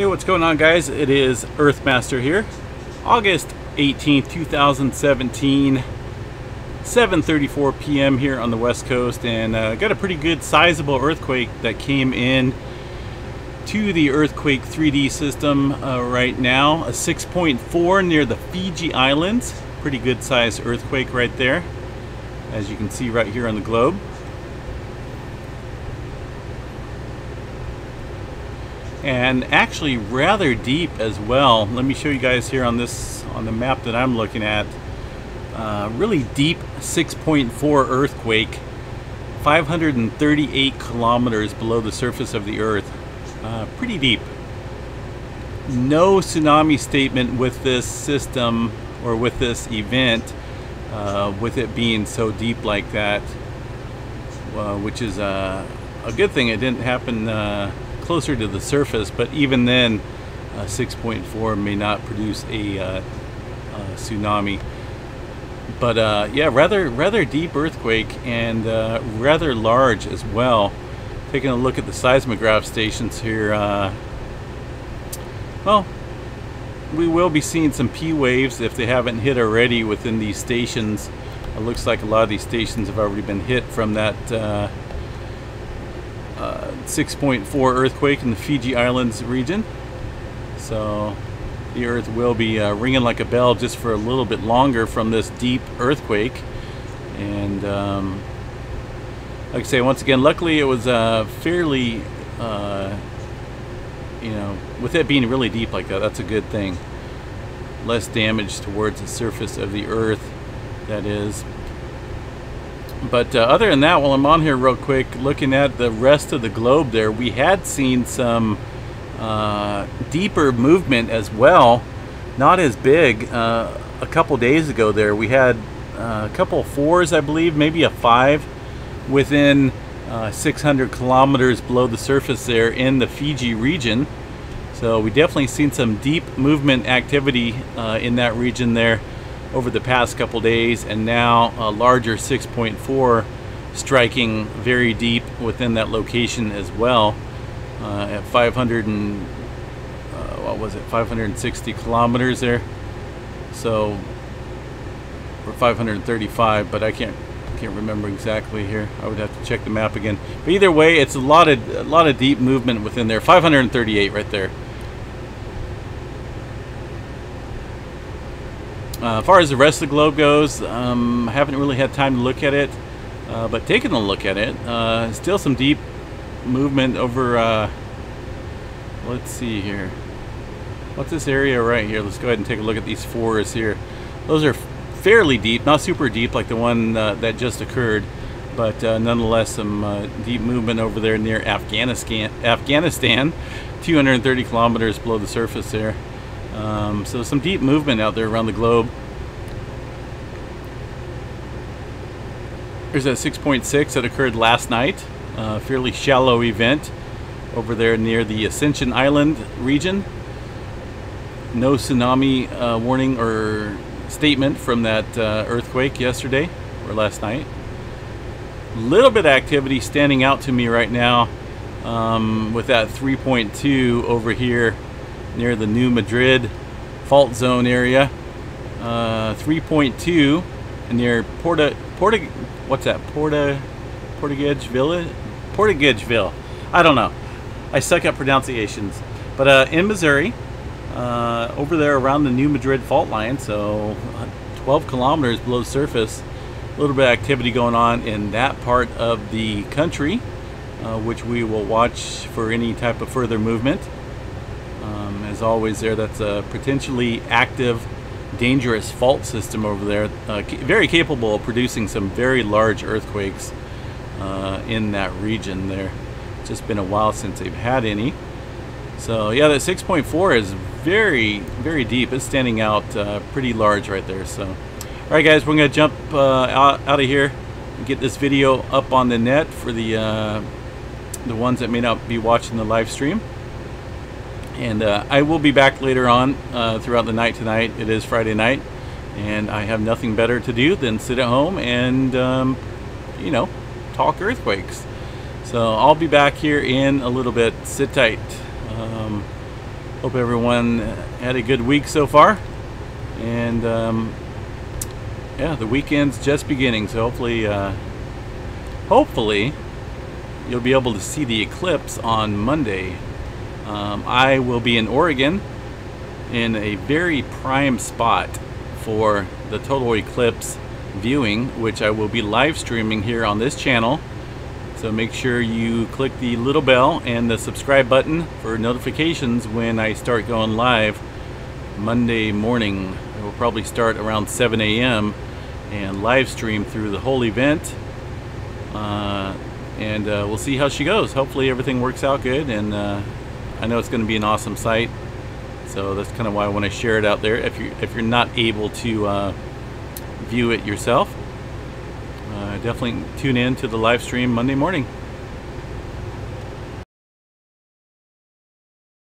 Hey, what's going on guys? It is Earthmaster here. August 18th, 2017. 7.34 p.m. here on the west coast and uh, got a pretty good sizable earthquake that came in to the earthquake 3D system uh, right now. A 6.4 near the Fiji Islands. Pretty good sized earthquake right there as you can see right here on the globe. And actually rather deep as well. Let me show you guys here on this on the map that I'm looking at. Uh, really deep 6.4 earthquake, 538 kilometers below the surface of the Earth. Uh, pretty deep. No tsunami statement with this system or with this event, uh, with it being so deep like that, uh, which is a good thing. It didn't happen uh, closer to the surface, but even then, uh, 6.4 may not produce a, uh, tsunami. But uh, yeah, rather rather deep earthquake and rather large as well. Taking a look at the seismograph stations here. Well, we will be seeing some P waves if they haven't hit already within these stations. It looks like a lot of these stations have already been hit from that uh, 6.4 earthquake in the Fiji Islands region. So the earth will be uh, ringing like a bell just for a little bit longer from this deep earthquake. And um, like I say, once again, luckily it was uh, fairly, uh, you know, with it being really deep like that, that's a good thing. Less damage towards the surface of the earth, that is. But uh, other than that, while I'm on here real quick, looking at the rest of the globe there, we had seen some uh, deeper movement as well. Not as big. Uh, a couple days ago there, we had uh, a couple fours, I believe, maybe a five within uh, 600 kilometers below the surface there in the Fiji region. So we definitely seen some deep movement activity uh, in that region there over the past couple days and now a larger 6.4 striking very deep within that location as well uh, at 500 and uh, what was it 560 kilometers there. So or 535 but I can't can't remember exactly here. I would have to check the map again. But either way it's a lot of a lot of deep movement within there. 538 right there Uh, as far as the rest of the globe goes, um, I haven't really had time to look at it, uh, but taking a look at it, uh, still some deep movement over, uh, let's see here. What's this area right here? Let's go ahead and take a look at these forests here. Those are fairly deep, not super deep like the one uh, that just occurred, but uh, nonetheless some deep movement over there near Afghanistan, Afghanistan, 230 kilometers below the surface there. Um, so some deep movement out there around the globe. There's that 6.6 that occurred last night. Uh, fairly shallow event over there near the Ascension Island region. No tsunami uh, warning or statement from that uh, earthquake yesterday or last night. A little bit of activity standing out to me right now um, with that 3.2 over here near the New Madrid fault zone area. Uh, 3.2 near Porta Porta what's that Porta Portuguese Villa Portagegeville. I don't know. I suck at pronunciations. But uh, in Missouri, uh, over there around the New Madrid fault line, so uh, 12 kilometers below surface, a little bit of activity going on in that part of the country, uh, which we will watch for any type of further movement always there. That's a potentially active dangerous fault system over there uh, very capable of producing some very large earthquakes uh, in that region there. Just been a while since they've had any. So yeah that 6.4 is very very deep. It's standing out uh, pretty large right there. So all right guys we're gonna jump uh, out, out of here and get this video up on the net for the uh, the ones that may not be watching the live stream and uh, I will be back later on uh, throughout the night tonight. It is Friday night, and I have nothing better to do than sit at home and, um, you know, talk earthquakes. So I'll be back here in a little bit. Sit tight. Um, Hope everyone had a good week so far. And um, yeah, the weekend's just beginning, so hopefully, uh, hopefully, you'll be able to see the eclipse on Monday. Um, I will be in Oregon in a very prime spot for the total eclipse viewing, which I will be live streaming here on this channel. So make sure you click the little bell and the subscribe button for notifications when I start going live Monday morning. It will probably start around 7 a.m. and live stream through the whole event. Uh, and uh, we'll see how she goes. Hopefully everything works out good and uh, I know it's going to be an awesome sight. So that's kind of why I want to share it out there. If you're, if you're not able to uh, view it yourself, uh, definitely tune in to the live stream Monday morning.